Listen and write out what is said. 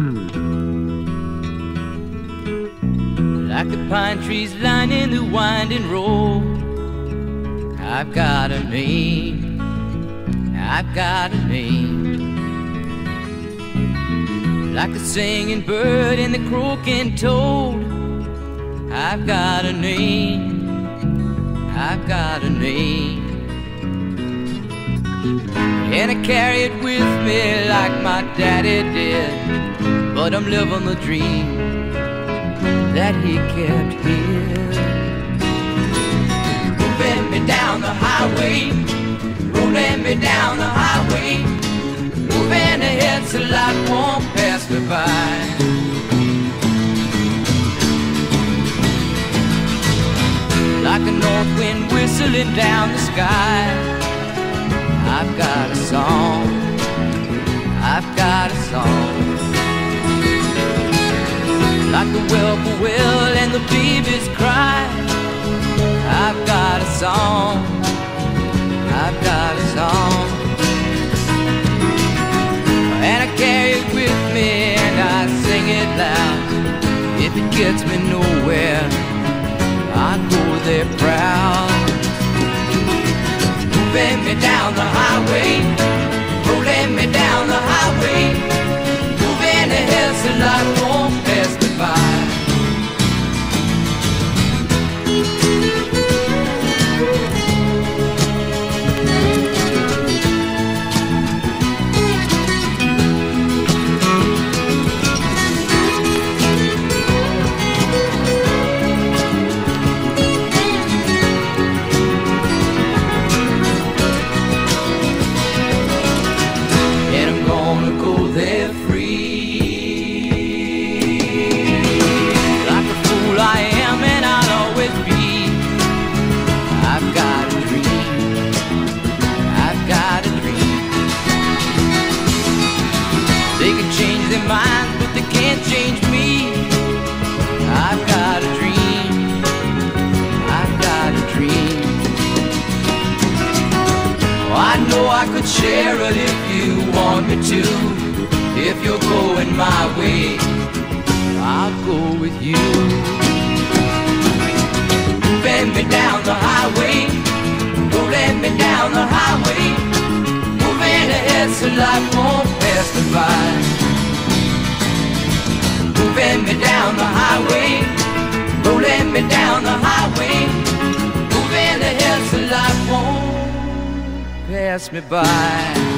Hmm. Like the pine trees lining the winding road, I've got a name, I've got a name. Like the singing bird and the croaking toad, I've got a name, I've got a name. And I carry it with me like my daddy did. But I'm living the dream that he kept here. Moving me down the highway, rolling me down the highway, moving ahead so life won't pass me by. Like a north wind whistling down the sky. I've got a song. I've got a song. Like the whippoorwill and the babies cry. I've got a song. I've got a song. And I carry it with me and I sing it loud. If it gets me nowhere, I go there proud moving me down the highway, rolling me down the highway, change me. I've got a dream. I've got a dream. Oh, I know I could share it if you want me to. If you're going my way, I'll go with you. Bend me down the highway, rolling me down the highway, moving ahead so life won't down the highway, rolling me down the highway, moving ahead so life won't pass me by.